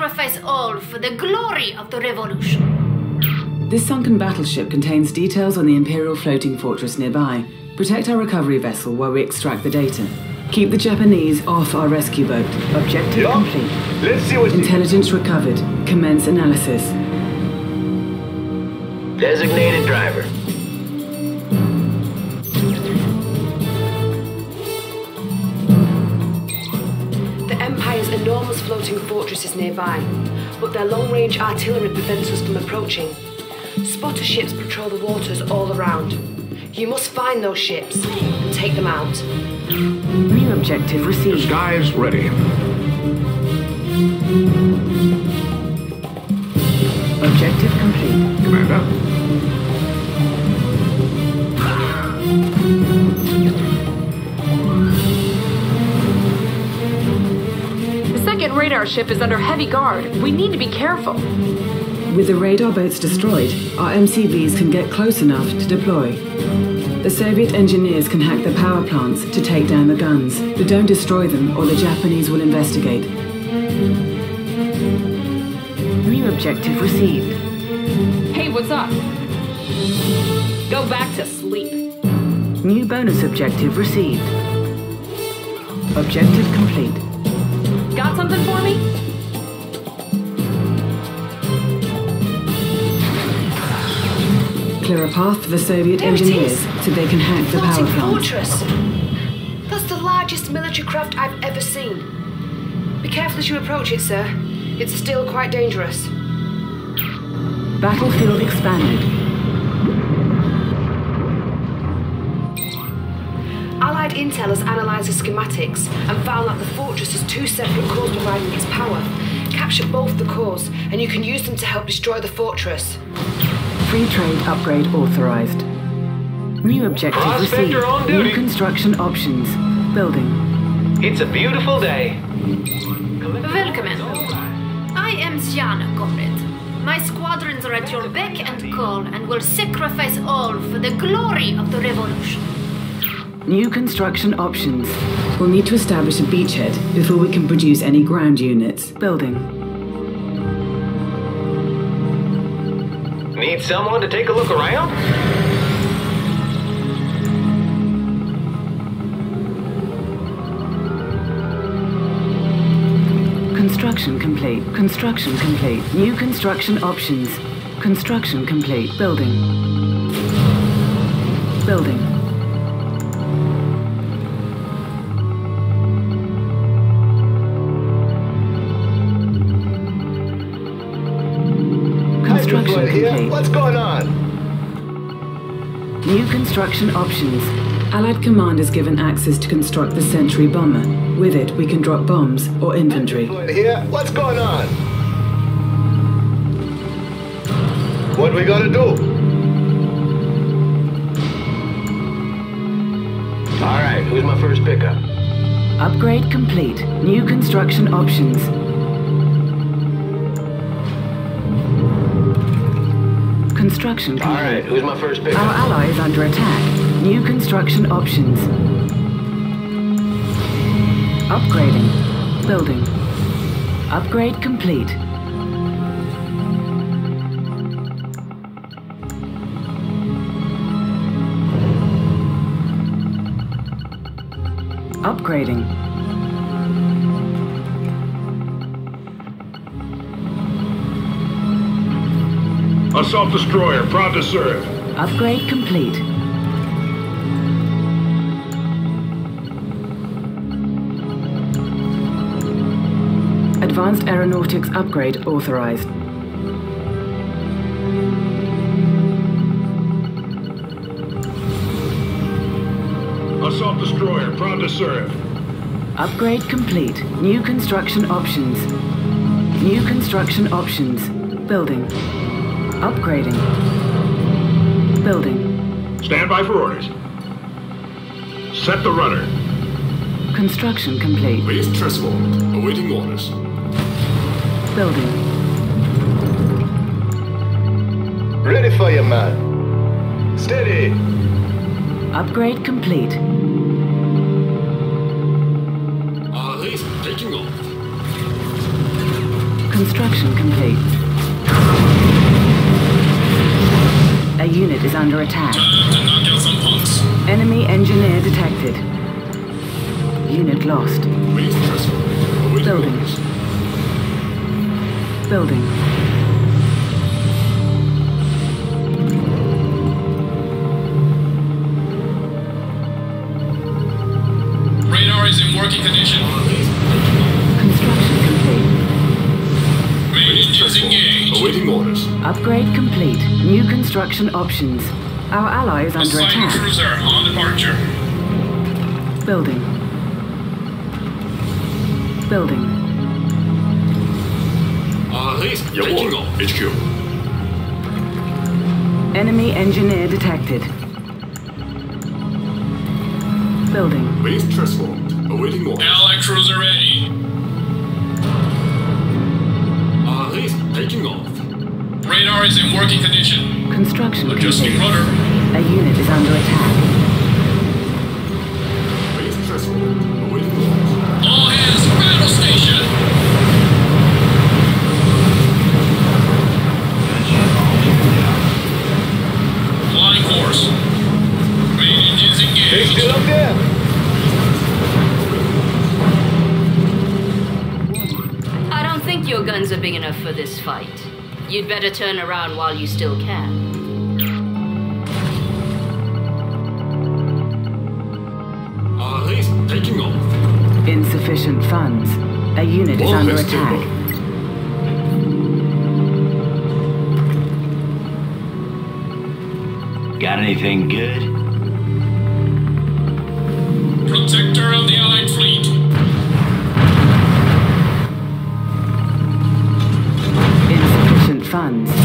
will sacrifice all for the glory of the revolution. This sunken battleship contains details on the Imperial floating fortress nearby. Protect our recovery vessel while we extract the data. Keep the Japanese off our rescue boat. Objective Yeah. complete. Let's see what Intelligence recovered. Commence analysis. Designated driver. Enormous floating fortress is nearby, but their long range artillery prevents us from approaching. Spotter ships patrol the waters all around. You must find those ships and take them out. New objective received. Skies ready. Objective complete. Commander. Radar ship is under heavy guard. We need to be careful. With the radar boats destroyed, our MCVs can get close enough to deploy. The Soviet engineers can hack the power plants to take down the guns, but don't destroy them or the Japanese will investigate. New objective received. Hey, what's up? Go back to sleep. New bonus objective received. Objective complete. Got something for me? Clear a path for the Soviet There engineers so they can hack the power plants. fortress! That's the largest military craft I've ever seen. Be careful as you approach it, sir. It's still quite dangerous. Battlefield expanded. Intel has analysed the schematics and found that the fortress has two separate cores providing its power. Capture both the cores, and you can use them to help destroy the fortress. Free trade upgrade authorized. New objective Prospector received. on New duty. construction options. Building. It's a beautiful day. Welcome. I am Zhana, comrade. My squadrons are at your beck and call and will sacrifice all for the glory of the revolution. New construction options. We'll need to establish a beachhead before we can produce any ground units. Building. Need someone to take a look around? Construction complete. Construction complete. New construction options. Construction complete. Building. Building. Here. complete. What's going on? New construction options. Allied command is given access to construct the Century bomber. With it, we can drop bombs or infantry. Here. What's going on? What we gotta do? All right, who's my first pickup? Upgrade complete. New construction options. Construction All right, who's my first pick? Our ally is under attack. New construction options. Upgrading. Building. Upgrade complete. Upgrading. Assault destroyer, proud to serve. Upgrade complete. Advanced Aeronautics upgrade authorized. Assault destroyer, proud to serve. Upgrade complete. New construction options. New construction options. Building. Upgrading. Building. Stand by for orders. Set the rudder. Construction complete. Base transformed. Awaiting orders. Building. Ready for your man. Steady. Upgrade complete. Ah, Our laser taking off. Construction complete. Unit is under attack. Enemy engineer detected. Unit lost. Building. Building. Radar is in working condition. Orders. Upgrade complete. New construction options. Our ally is under Assigning attack. cruiser on departure. Building. Building. Arrest. Taking off. HQ. Enemy engineer detected. Building. Base transformed. Awaiting orders. Allied cruiser ready. Arrest. Taking off. Radar is in working condition. Construction Adjusting complete. rudder. A unit is under attack. Better turn around while you still can. Arrest. Taking off. Insufficient funds. A unit is under attack. stable. Got anything good? Funds.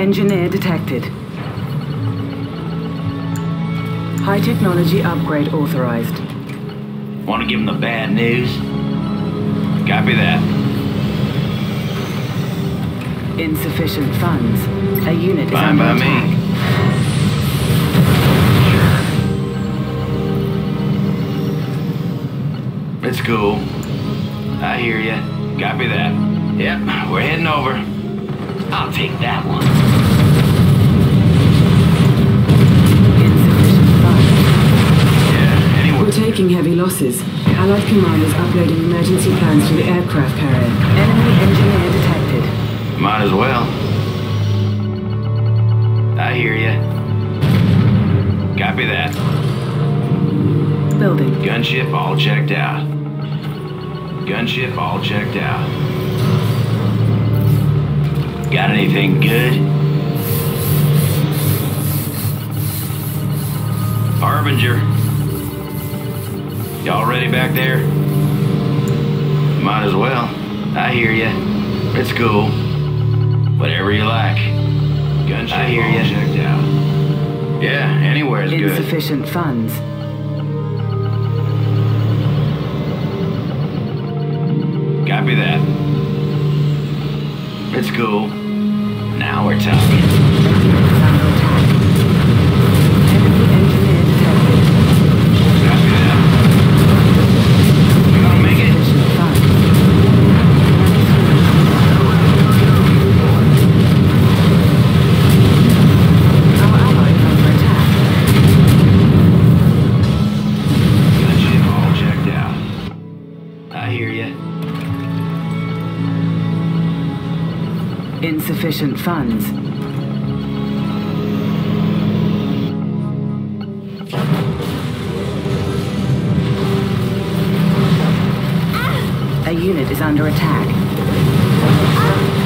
Engineer detected. High technology upgrade authorized. Want to give them the bad news? Copy that. Insufficient funds. A unit is Fine under by attack. me. It's cool. I hear ya. Copy that. Yep, we're heading over. I'll take that one. Insufficient funds. Yeah, anyway. We're taking heavy losses. Allied commanders uploading emergency plans to the aircraft carrier. Enemy engineer detected. Might as well. I hear ya. Copy that. Building. Gunship all checked out. Gunship all checked out. Got anything good? Harbinger. Y'all ready back there? Might as well. I hear ya. It's cool. Whatever you like. Gunship I hear ya. checked out. Yeah, anywhere's good. Insufficient funds. Copy that. It's cool. Now we're talking. Insufficient funds. A unit is under attack.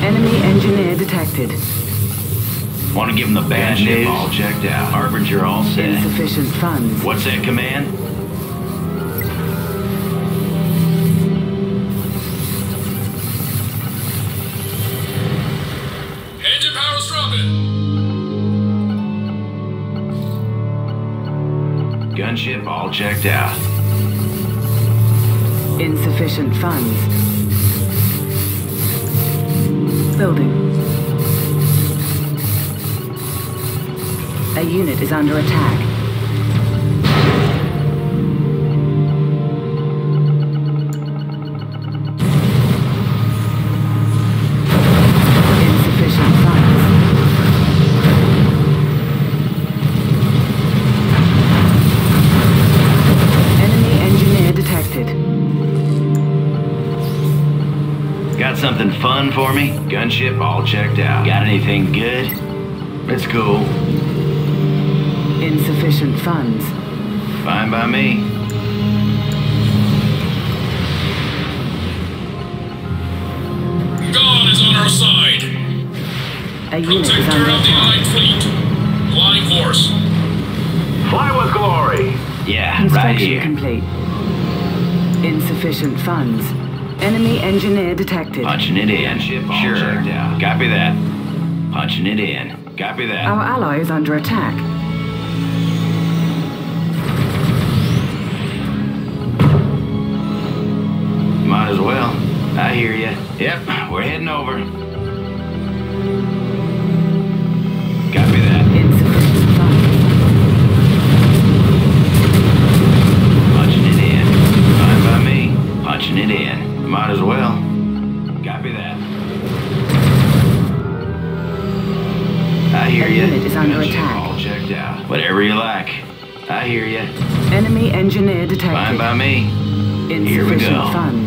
Enemy engineer detected. Want to give him the bad Gunship news? all checked out. Harbinger all set. Insufficient funds. What's that command? Out. Insufficient funds. Building. A unit is under attack. Fun for me? Gunship all checked out. Got anything good? It's cool. Insufficient funds. Fine by me. God is on our side. A Protector of the attack. Allied fleet. Flying force. Fly with glory. Yeah, right Construction here. complete. Insufficient funds. Enemy engineer detected. Punching it in. Sure. Copy that. Punching it in. Copy that. Our ally is under attack. Might as well. I hear you. Yep, we're heading over. Copy that. Punching it in. Fine by me. Punching it in. Might as well. Copy that. I hear you. unit is under attack. All checked out. Whatever you like. I hear you. Enemy engineer detected. Fine by me. Here we Insufficient go. funds.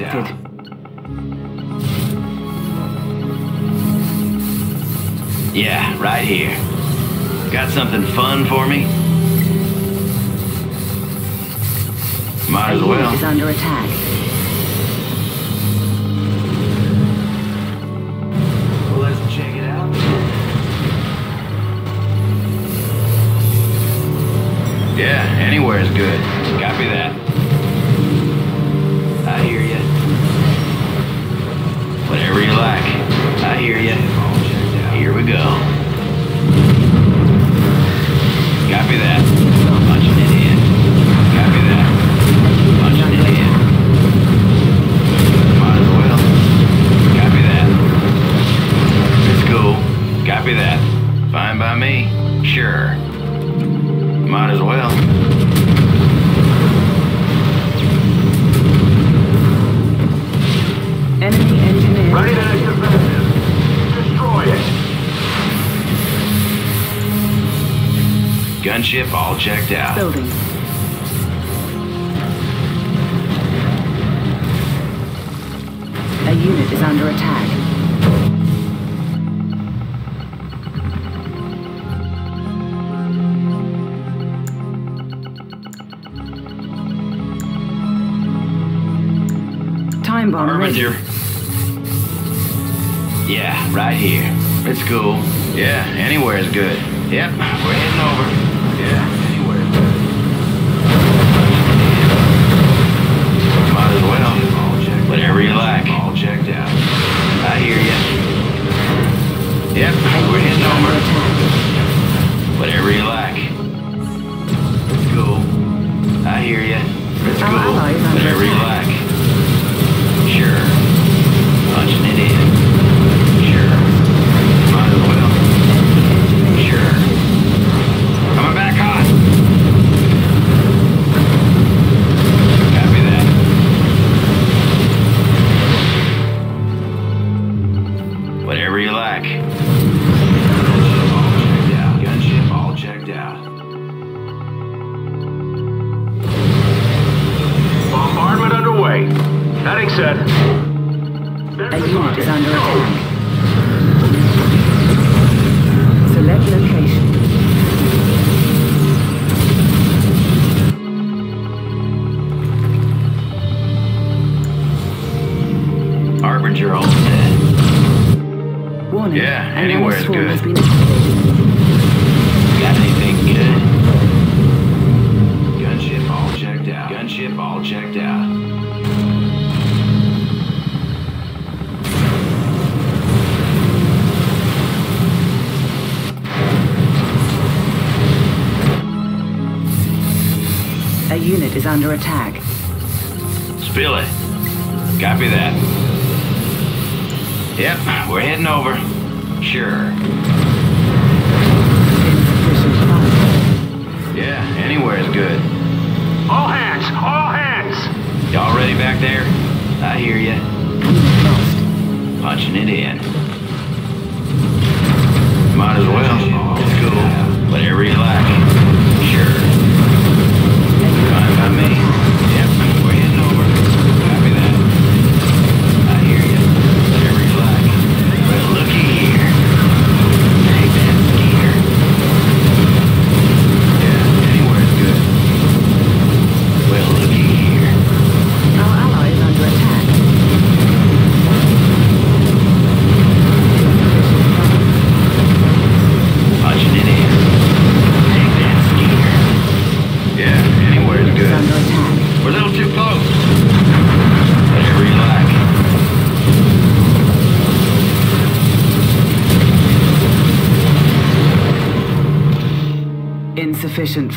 detected. Yeah. Yeah, right here. Got something fun for me? Might as well. Is under attack. Let's check it out. Yeah, anywhere is good. Copy that. black. I hear you. Here we go. Copy that. Punching it in. Copy that. Punching it in. Might as well. Copy that. It's cool. Copy that. Fine by me. Sure. Might as well. Ready Gunship all checked out. Building. A unit is under attack. time bomb. Armand here. Right here. It's cool. Yeah, anywhere is good. Yep, we're heading over.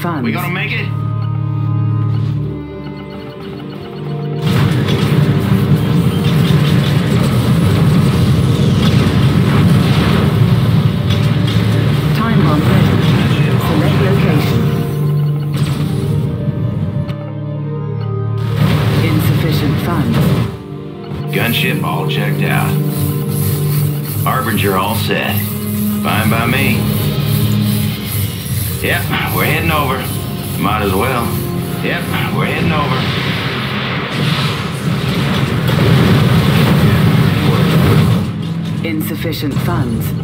We gonna make it? insufficient funds.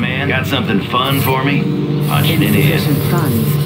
man. Got something fun for me? Punching it in. Insufficient funds.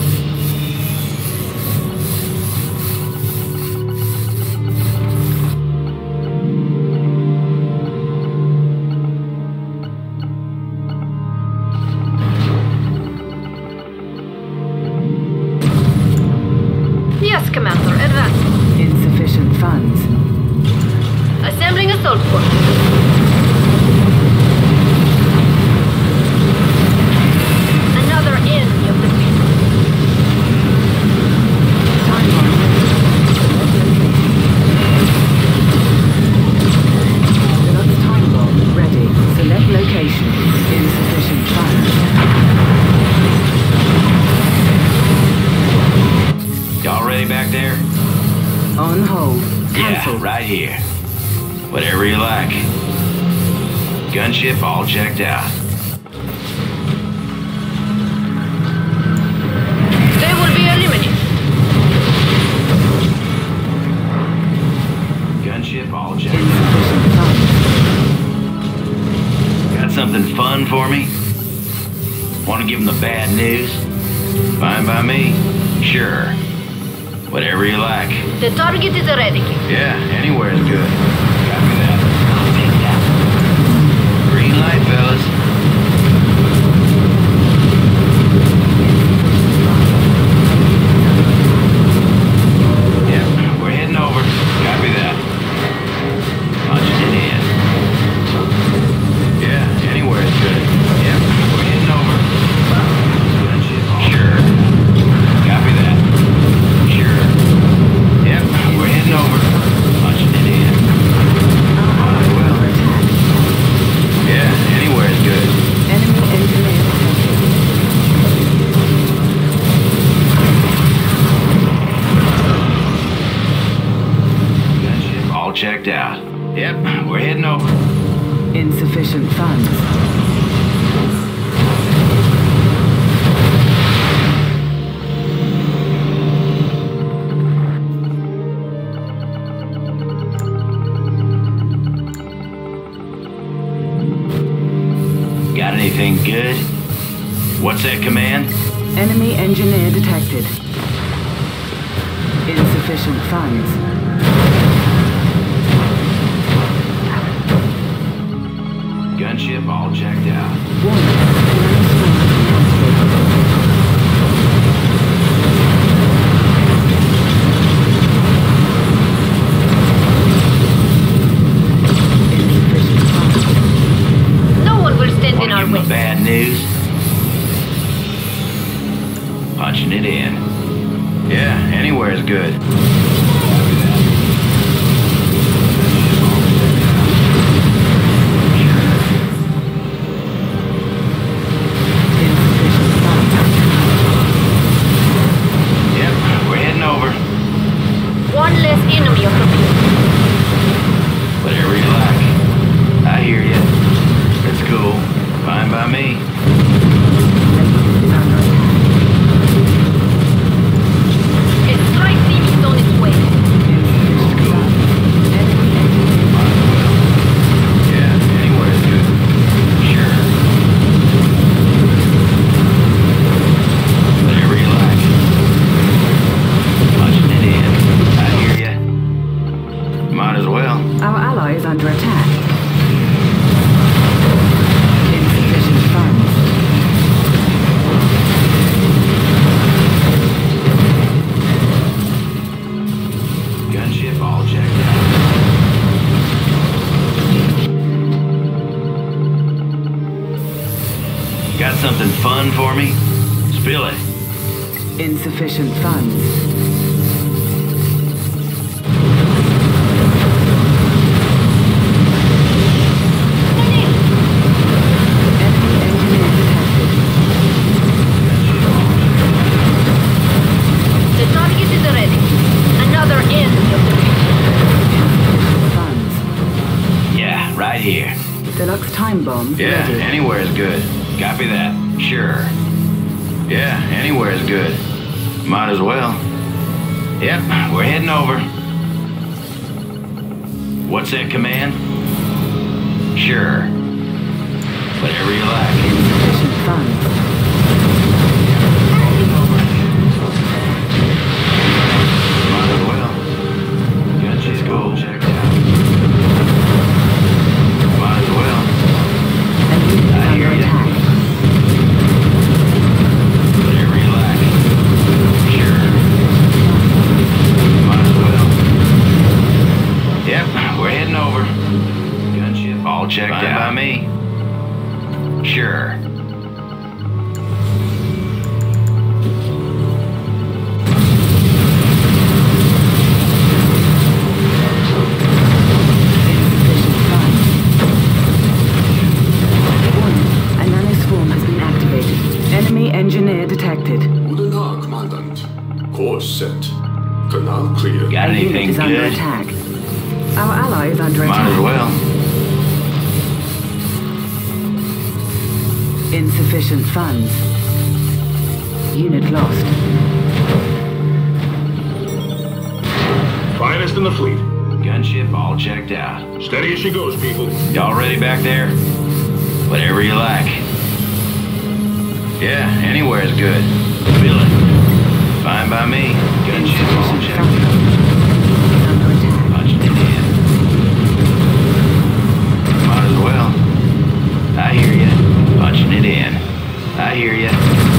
insufficient funds. Deluxe time bomb Yeah, ready. anywhere is good. Copy that. Sure. Yeah, anywhere is good. Might as well. Yep, we're heading over. What's that command? Sure. Whatever you like. Insufficient funds. Unit lost. Finest in the fleet. Gunship all checked out. Steady as she goes, people. Y'all ready back there? Whatever you like. Yeah, anywhere is good. Feel it. Fine by me. Gunship all checked funds. out. Under it in. Might as well. I hear ya. Punching it in. I hear ya.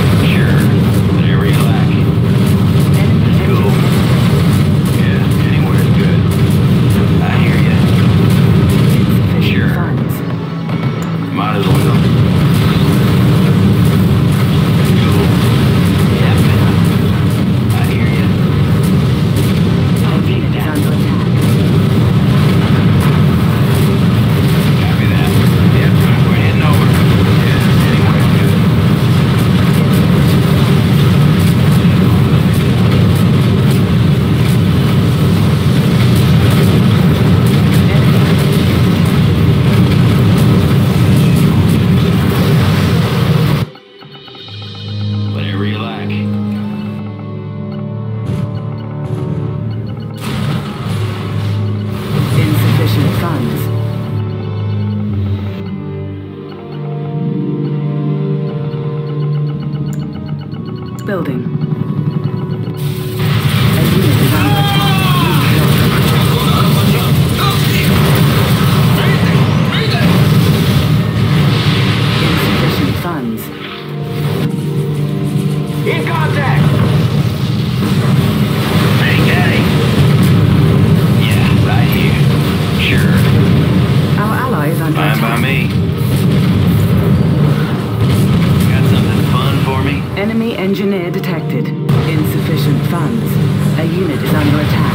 Detected. Insufficient funds. A unit is under attack.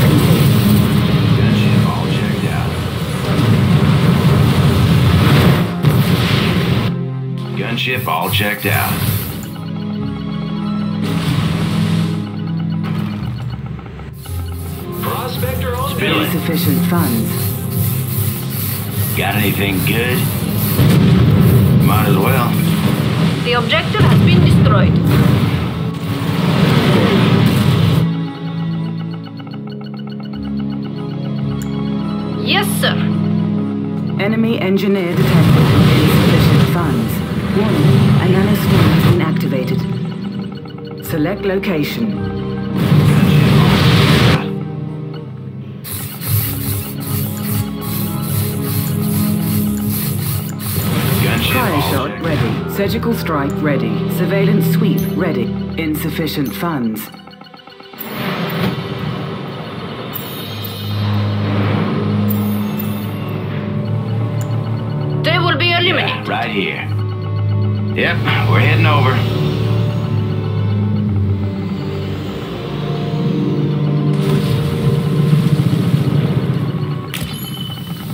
Complete. Gunship all checked out. Gunship all checked out. Prospector on Spill. Insufficient funds. Got anything good? Might as well. The objective has been destroyed. Yes, sir. Enemy engineer detected. Insufficient funds. Warning. A nanoswarm has been activated. Select location. Cryo shot ready. Surgical strike ready. Surveillance sweep ready. Insufficient funds. right here. Yep, we're heading over.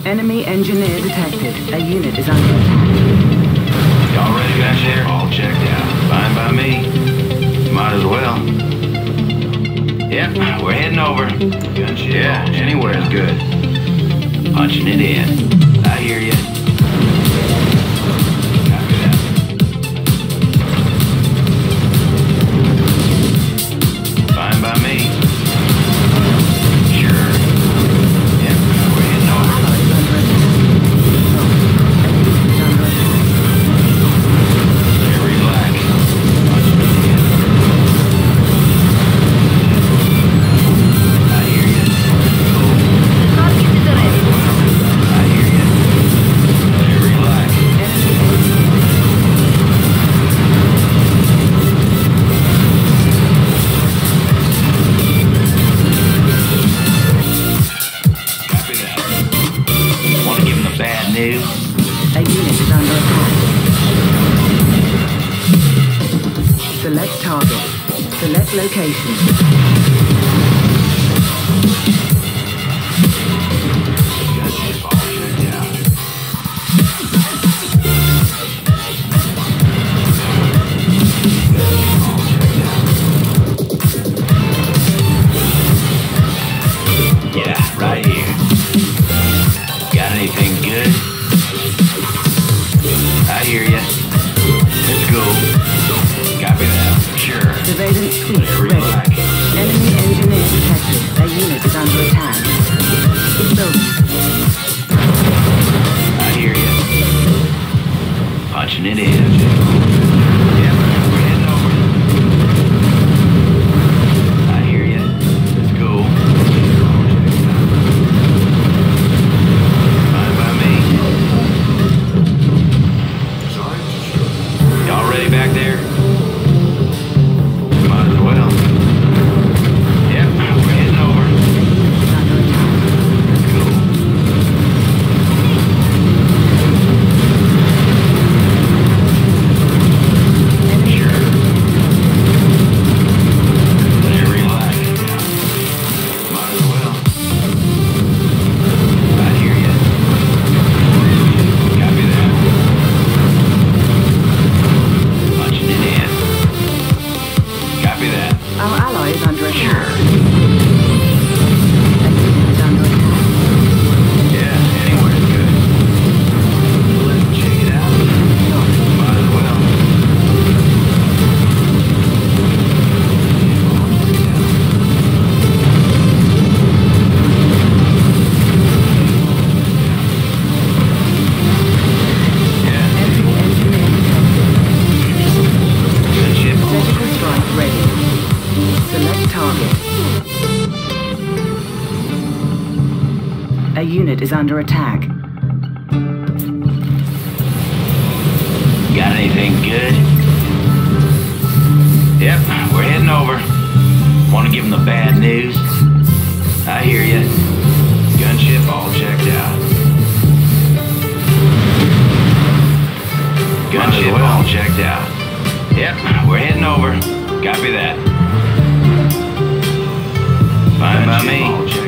Enemy engineer detected. A unit is under attack. Y'all ready back there? All checked out. Fine by me. Might as well. Yep, we're heading over. Gunship. Yeah, is good. Punching it in. I hear you. 500. under attack. Got anything good? Yep, we're heading over. Want to give them the bad news? I hear you. Gunship all checked out. Gunship all checked out. Yep, we're heading over. Copy that. Fine by me.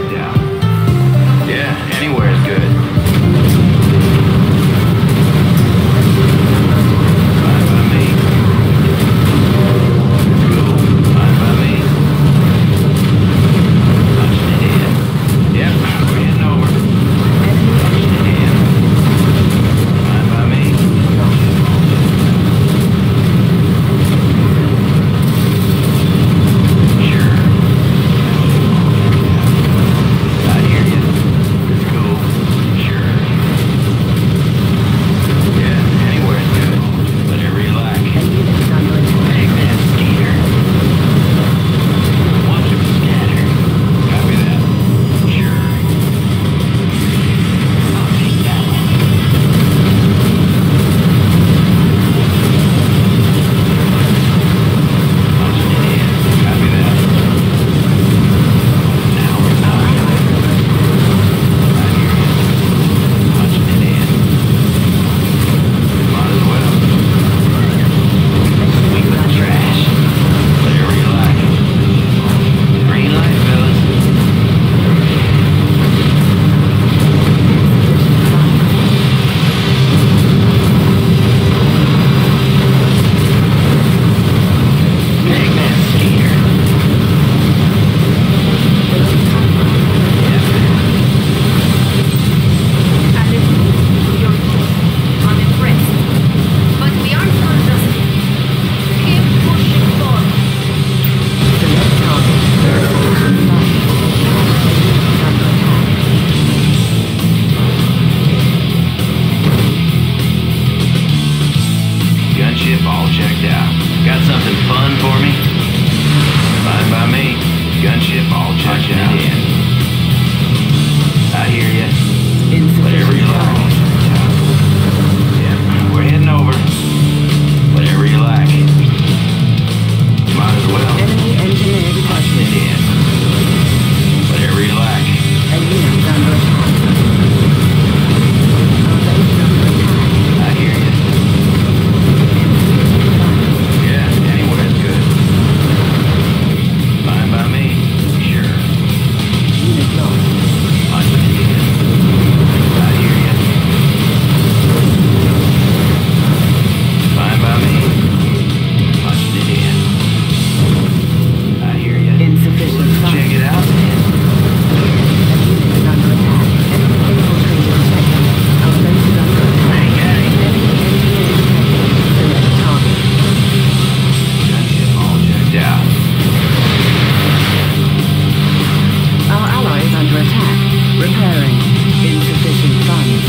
Repairing. Insufficient funds.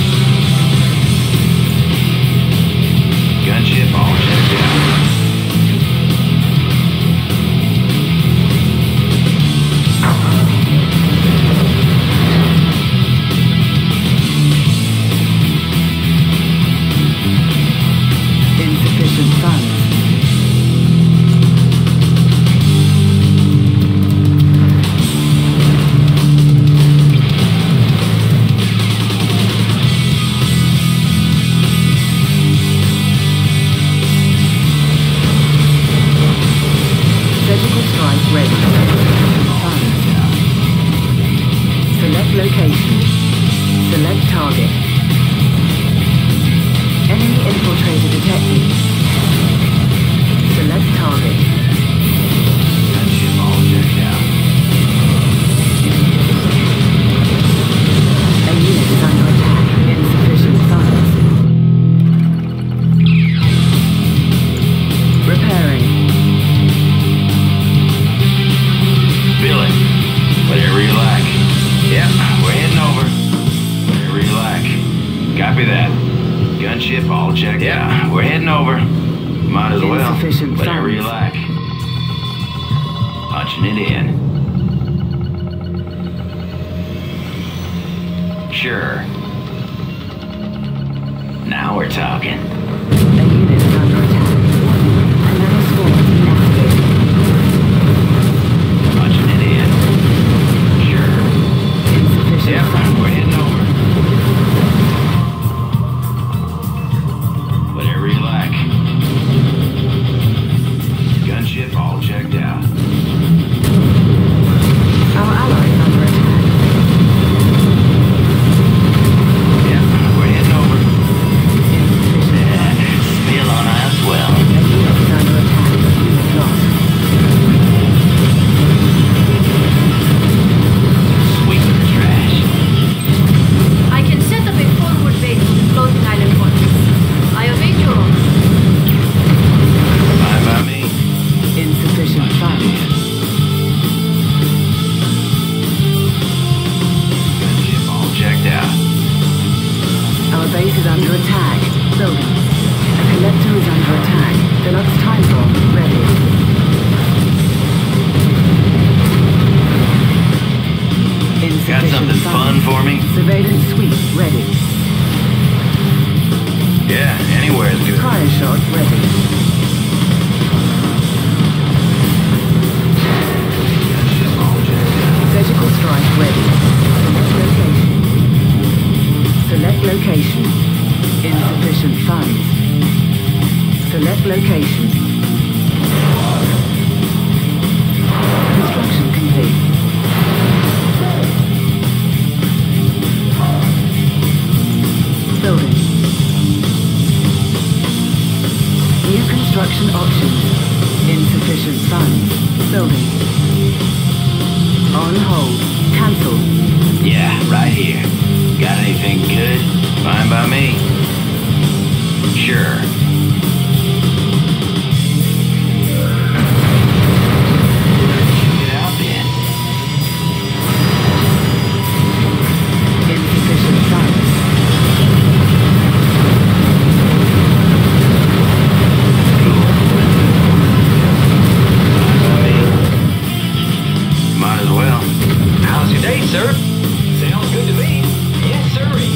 Gunship all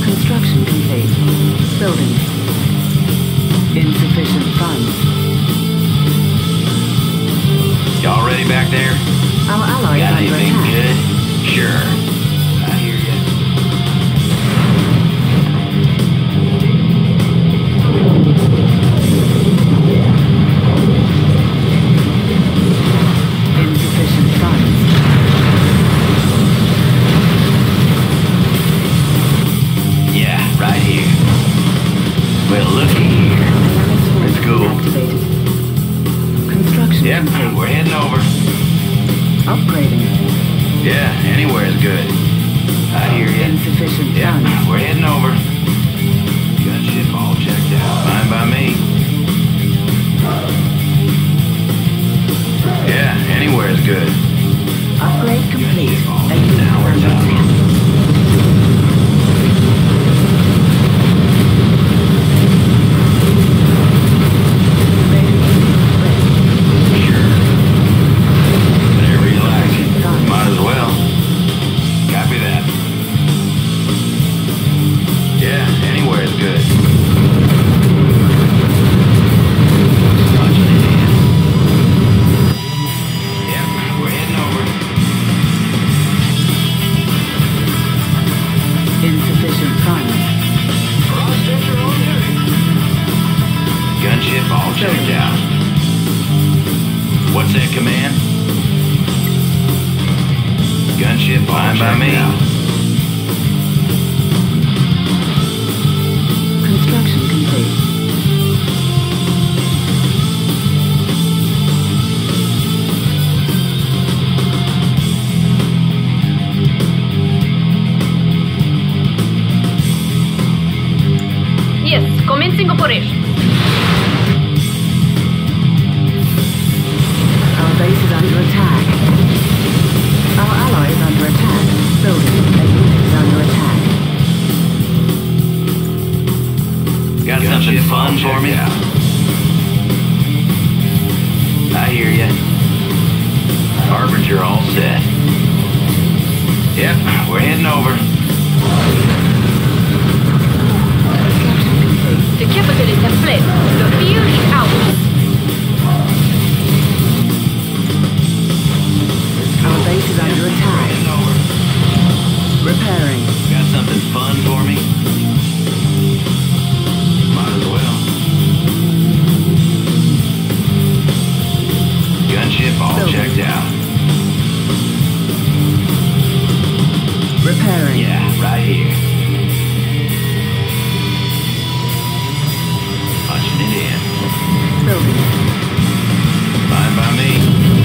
Construction complete. Building. Insufficient funds. Y'all ready back there? Our allies Got anything good? Sure. Yes, commencing operation. Our base is under attack. Our ally is under attack. Building a unit is under attack. Got, something fun for me? Out. I hear you. Harbinger all set. Yep, we're heading over. The capital is in place. The field out. Our base is under attack. Repairing. Got something fun for me? Might as well. Gunship all Building. checked out. Repairing. Yeah, right here. Punching it in. Building. Fine by me.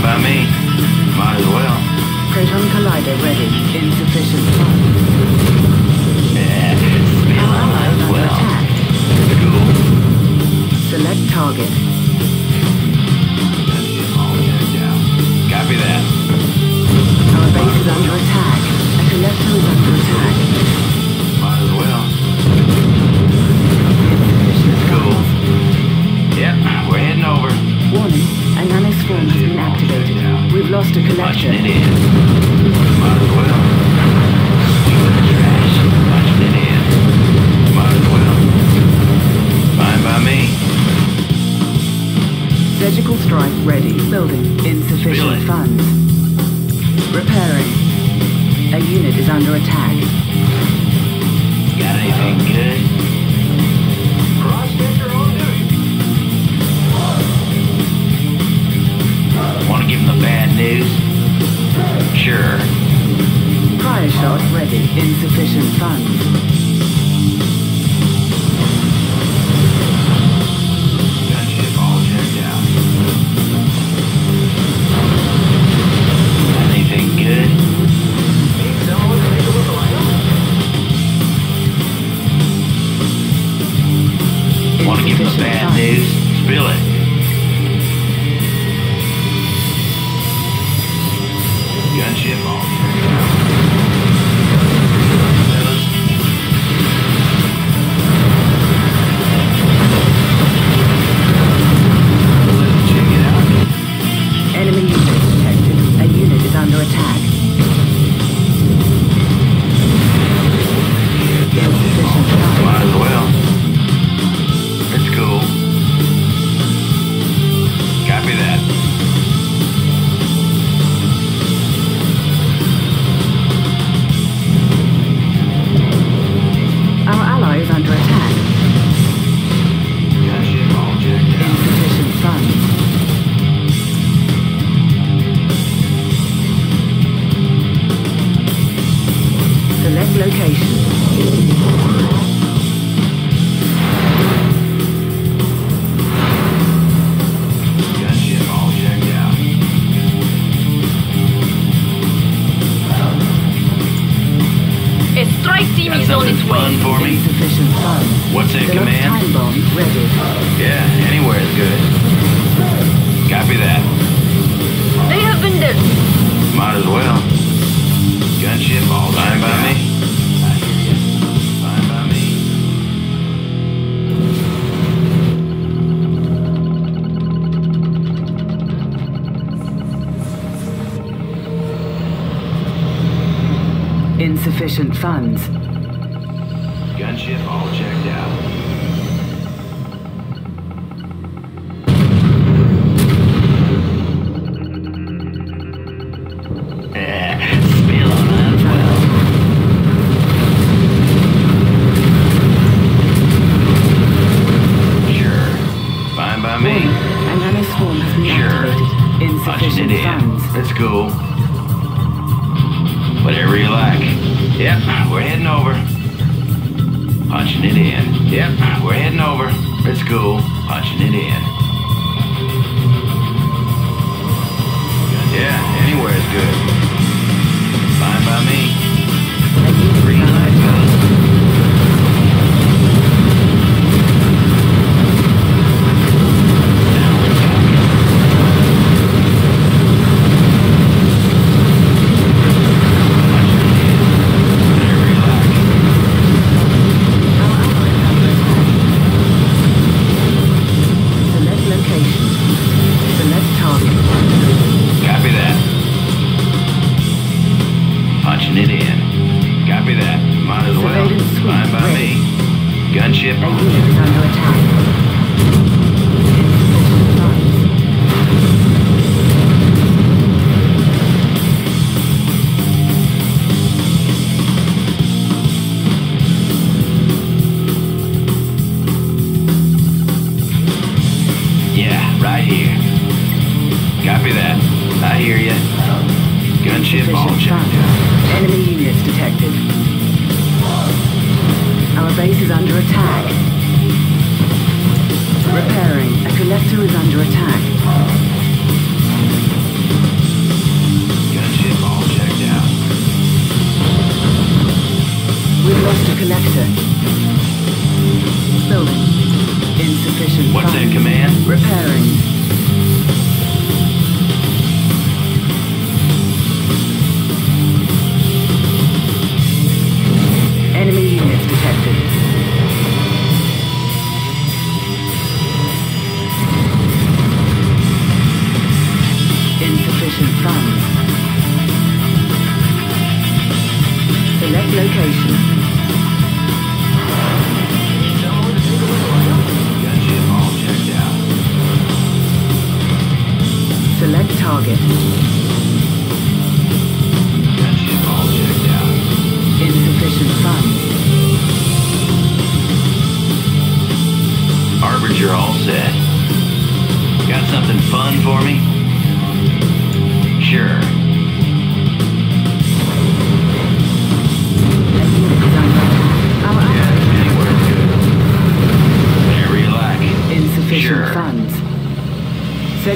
Fine by me. Might as well. Proton collider ready. Insufficient funds. Yeah, might as well. Cool. Select target. Gunship all checked out. Copy that. Our base is under attack. A collector is under attack. Might as well. Cool. Yep, we're heading over. Warning. A has been activated. We've lost a collector. In. Might as well. Clean the trash. Punching it in. Might as well. Fine by me. Surgical strike ready. Building. Insufficient funds. Repairing. A unit is under attack. Got anything good? The bad news? Sure. Cryo shot ready. Insufficient funds. funds.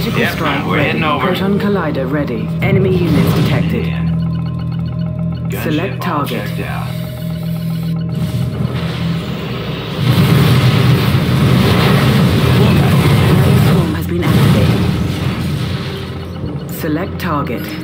Surgical yep, strike we're ready. Proton collider ready. Enemy units detected. Select target. Swarm has been activated. Select target.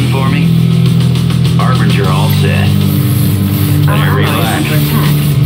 Something for me? Harbinger all set. Better ally is relax.